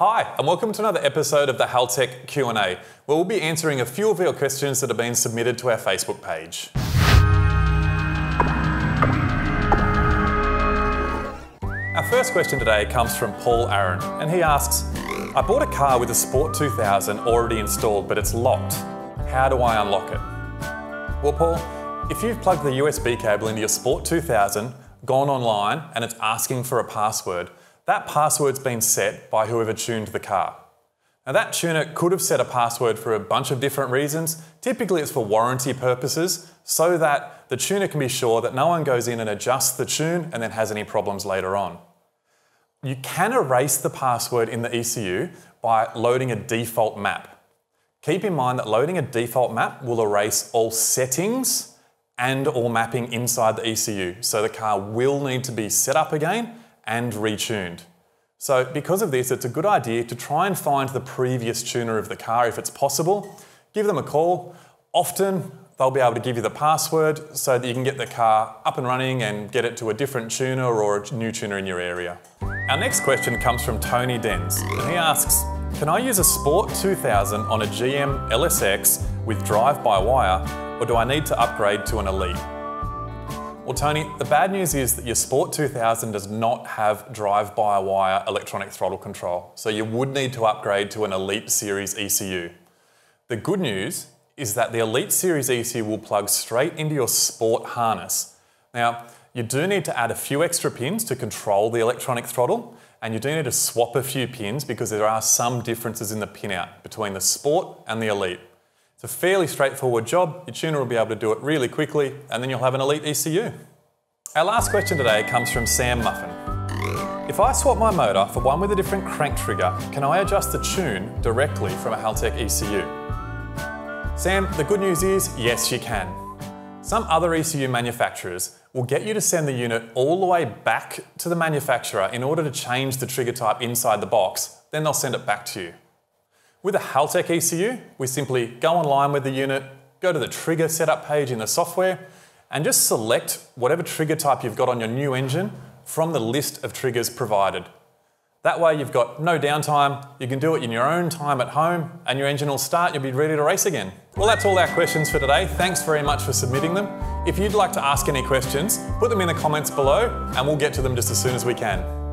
Hi, and welcome to another episode of the Haltech Q&A, where we'll be answering a few of your questions that have been submitted to our Facebook page. Our first question today comes from Paul Aaron, and he asks, I bought a car with a Sport 2000 already installed, but it's locked. How do I unlock it? Well, Paul, if you've plugged the USB cable into your Sport 2000, gone online, and it's asking for a password, that password's been set by whoever tuned the car. Now that tuner could have set a password for a bunch of different reasons. Typically it's for warranty purposes, so that the tuner can be sure that no one goes in and adjusts the tune and then has any problems later on. You can erase the password in the ECU by loading a default map. Keep in mind that loading a default map will erase all settings and all mapping inside the ECU, so the car will need to be set up again and retuned. So because of this, it's a good idea to try and find the previous tuner of the car if it's possible. Give them a call. Often they'll be able to give you the password so that you can get the car up and running and get it to a different tuner or a new tuner in your area. Our next question comes from Tony Dens, and he asks, can I use a Sport 2000 on a GM LSX with drive-by-wire, or do I need to upgrade to an Elite? Well, Tony, the bad news is that your Sport 2000 does not have drive-by-wire electronic throttle control, so you would need to upgrade to an Elite Series ECU. The good news is that the Elite Series ECU will plug straight into your Sport harness. Now, you do need to add a few extra pins to control the electronic throttle, and you do need to swap a few pins because there are some differences in the pinout between the Sport and the Elite. It's a fairly straightforward job. Your tuner will be able to do it really quickly and then you'll have an Elite ECU. Our last question today comes from Sam Muffin. If I swap my motor for one with a different crank trigger, can I adjust the tune directly from a Haltech ECU? Sam, the good news is yes, you can. Some other ECU manufacturers will get you to send the unit all the way back to the manufacturer in order to change the trigger type inside the box, then they'll send it back to you. With a Haltech ECU, we simply go online with the unit, go to the trigger setup page in the software, and just select whatever trigger type you've got on your new engine from the list of triggers provided. That way you've got no downtime, you can do it in your own time at home, and your engine will start, you'll be ready to race again. Well, that's all our questions for today. Thanks very much for submitting them. If you'd like to ask any questions, put them in the comments below, and we'll get to them just as soon as we can.